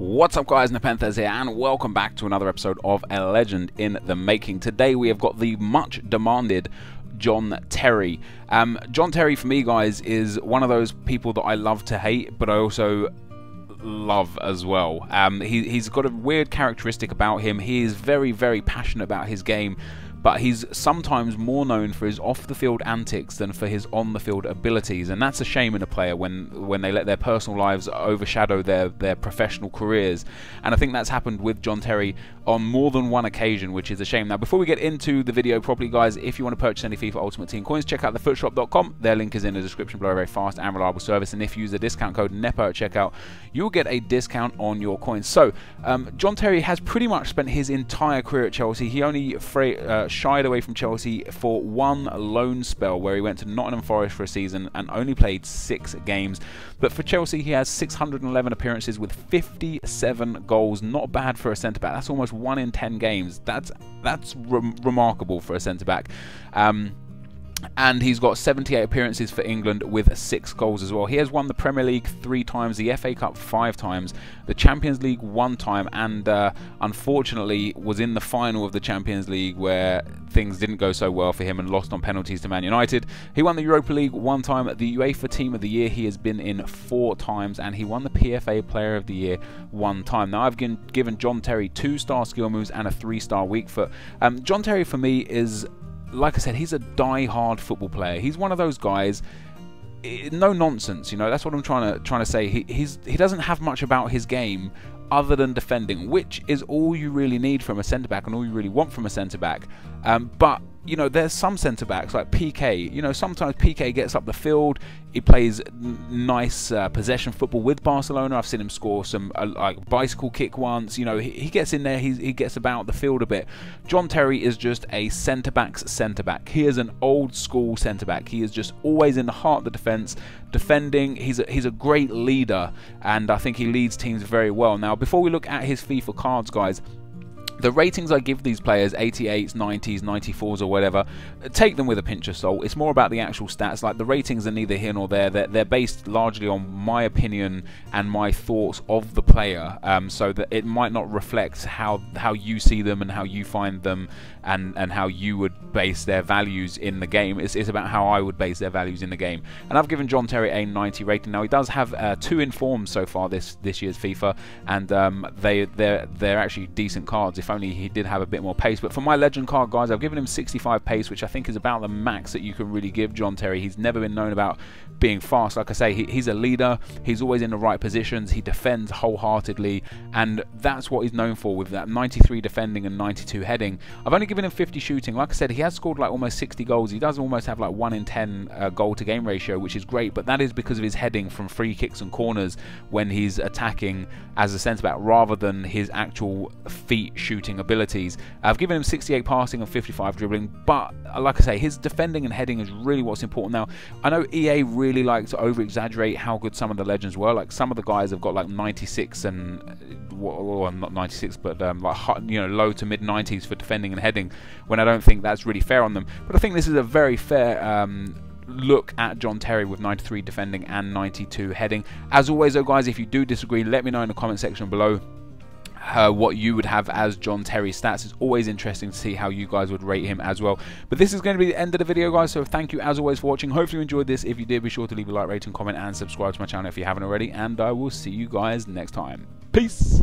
What's up guys, NepentheZ here and welcome back to another episode of A Legend in the Making. Today we have got the much demanded John Terry. Um, John Terry for me guys is one of those people that I love to hate but I also love as well. Um, he, he's got a weird characteristic about him. He is very very passionate about his game but he's sometimes more known for his off-the-field antics than for his on-the-field abilities, and that's a shame in a player when when they let their personal lives overshadow their their professional careers. And I think that's happened with John Terry on more than one occasion, which is a shame. Now, before we get into the video properly, guys, if you want to purchase any FIFA Ultimate Team coins, check out thefootshop.com. Their link is in the description below. Very fast and reliable service, and if you use the discount code NEPO at checkout, you'll get a discount on your coins. So, um, John Terry has pretty much spent his entire career at Chelsea. He only uh, shied away from Chelsea for one loan spell where he went to Nottingham Forest for a season and only played six games. But for Chelsea, he has 611 appearances with 57 goals. Not bad for a centre back. That's almost one in 10 games. That's that's re remarkable for a centre back. Um, and he's got 78 appearances for England with six goals as well. He has won the Premier League three times, the FA Cup five times, the Champions League one time, and uh, unfortunately was in the final of the Champions League where things didn't go so well for him and lost on penalties to Man United. He won the Europa League one time, the UEFA Team of the Year he has been in four times, and he won the PFA Player of the Year one time. Now I've given John Terry two star skill moves and a three star weak foot. Um, John Terry for me is like I said, he's a die-hard football player. He's one of those guys. No nonsense, you know. That's what I'm trying to trying to say. He he's he doesn't have much about his game other than defending, which is all you really need from a centre back and all you really want from a centre back. Um, but you know, there's some centre backs like Piqué. You know, sometimes Piqué gets up the field. He plays nice uh, possession football with Barcelona. I've seen him score some uh, like bicycle kick once. You know, he, he gets in there. He, he gets about the field a bit. John Terry is just a centre back's centre back. He is an old school centre back. He is just always in the heart of the defence, defending. He's a, he's a great leader, and I think he leads teams very well. Now, before we look at his FIFA cards, guys. The ratings I give these players, 88s, 90s, 94s, or whatever, take them with a pinch of salt. It's more about the actual stats. Like the ratings are neither here nor there. They're, they're based largely on my opinion and my thoughts of the player, um, so that it might not reflect how how you see them and how you find them and and how you would base their values in the game. It's, it's about how I would base their values in the game. And I've given John Terry a 90 rating. Now he does have uh, two informs so far this this year's FIFA, and um, they they're they're actually decent cards. If only he did have a bit more pace. But for my legend card, guys, I've given him 65 pace, which I think is about the max that you can really give John Terry. He's never been known about being fast. Like I say, he, he's a leader. He's always in the right positions. He defends wholeheartedly, and that's what he's known for with that 93 defending and 92 heading. I've only given him 50 shooting. Like I said, he has scored like almost 60 goals. He does almost have like 1 in 10 uh, goal to game ratio, which is great, but that is because of his heading from free kicks and corners when he's attacking as a centre back rather than his actual feet shooting abilities. I've given him 68 passing and 55 dribbling, but uh, like I say, his defending and heading is really what's important. Now, I know EA really like to over exaggerate how good some of the legends were. Like some of the guys have got like 96 and well, not 96, but um, like you know low to mid 90s for defending and heading. When I don't think that's really fair on them. But I think this is a very fair. Um, look at John Terry with 93 defending and 92 heading. As always, though, guys, if you do disagree, let me know in the comment section below. Uh, what you would have as John Terry stats. It's always interesting to see how you guys would rate him as well. But this is going to be the end of the video, guys. So thank you as always for watching. Hopefully you enjoyed this. If you did, be sure to leave a like, rating, comment, and subscribe to my channel if you haven't already. And I will see you guys next time. Peace.